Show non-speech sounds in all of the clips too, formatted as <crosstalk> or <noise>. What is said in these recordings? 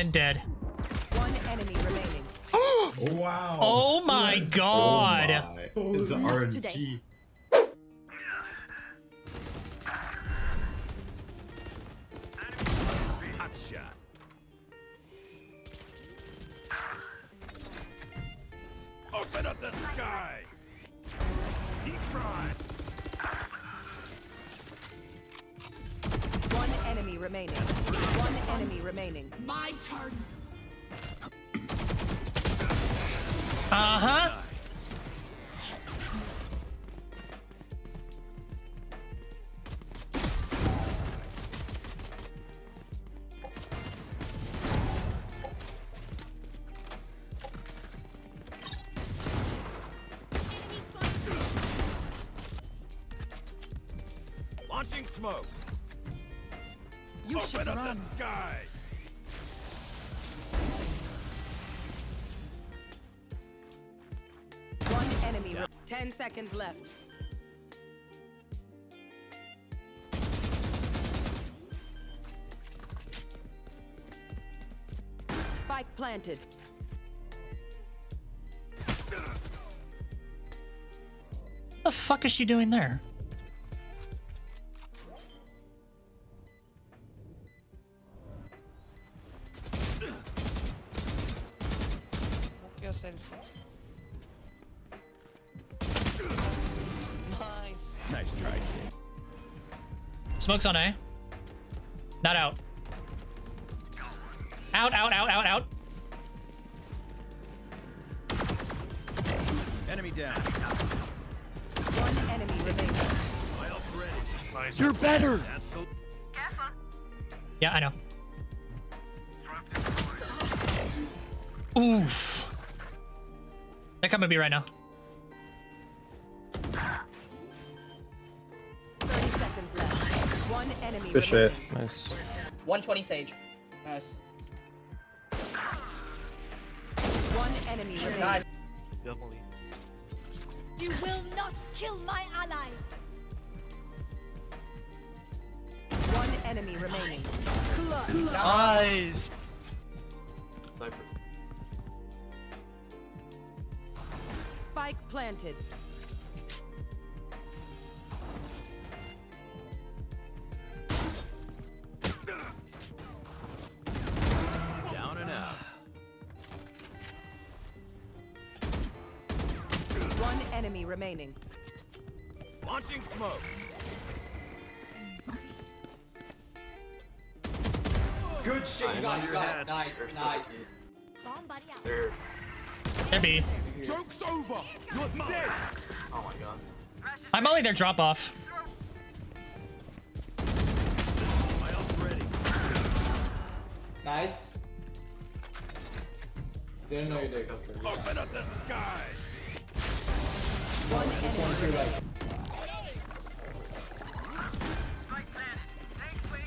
And dead. One enemy remaining. Oh, <gasps> wow. Oh my Yes. Oh god. Oh my. The Not. RNG. Open up the sky. Deep fry. One enemy remaining. One enemy remaining. My turn. Uh-huh. Launching smoke. You Open should up run. the sky. One enemy. Re- Ten seconds left. Spike planted. The fuck is she doing there? Nice. Nice try. Smoke's on A. Not out. Out, out, out, out, out. Enemy down. One enemy remaining. My ult ready. You're better. Yeah, I know. Oof. They're coming to me right now. Thirty seconds left. One enemy Good shit. Nice. 120 Sage. Nice. One enemy remaining. Nice. Definitely. You will not kill my allies. One enemy remaining. Nice. Spike planted. down and out. One enemy remaining. Launching smoke. Good shit, you got it, you got it. Nice, nice. Bomb buddy out. They're B. Joke's over. You're dead. Oh my god. I'm only their drop off. My ult's ready. Nice. Didn't know you did. Open up the sky. One enemy remaining.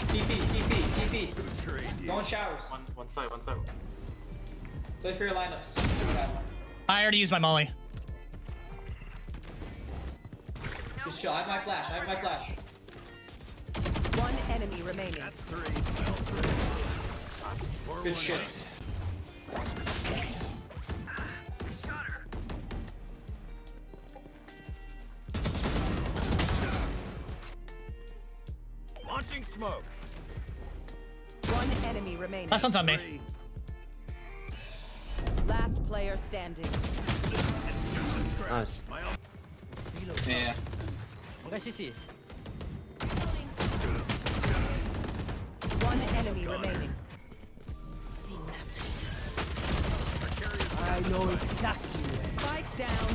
TP, TP, TP. Trade. Go in showers. One, one side, one side. Play for your lineups. I already used my molly. Just chill. I have my flash. I have my flash. One enemy remaining. That's three. My ult's Good one shit. eight. Launching smoke. One enemy remaining. Last one's on me. Three. Last player standing. Nice. My ult. Yeah. One enemy remaining. I know exactly. Spike down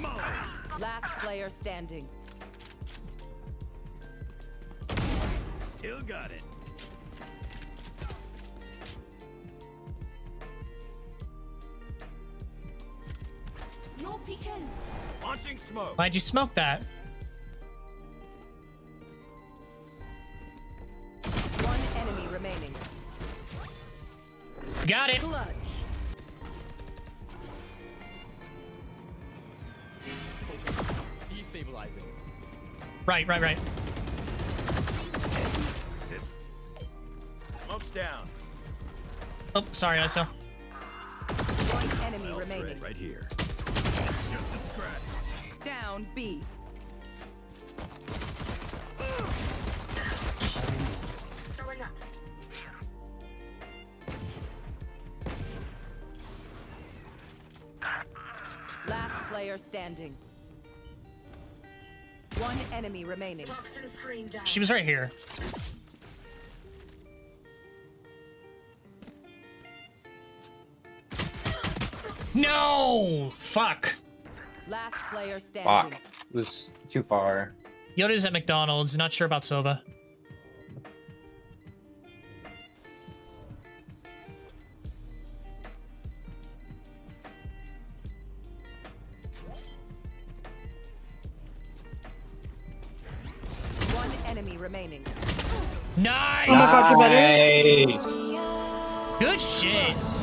A. Last player standing. Still got it. Launching smoke. Why'd you smoke that? One enemy remaining. Got it. Clutch. Destabilizing. Right, right, right. Sit. Smoke's down. Oh, sorry, Iso. One enemy Well, remaining. Right here. Just a scratch. Down B. Last player standing. One enemy remaining. She was right here. No! Fuck. Last player standing. Fuck. It was too far. Yoda's at McDonald's. Not sure about Sova. One enemy remaining. Nice! Nice. Good shit.